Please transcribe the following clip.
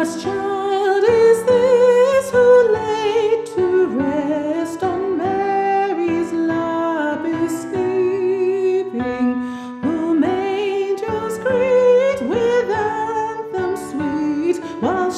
What child is this who laid to rest on Mary's lap is sleeping, whom angels greet with anthems sweet, while